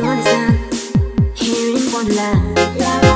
don't understand. Here in Wonderland.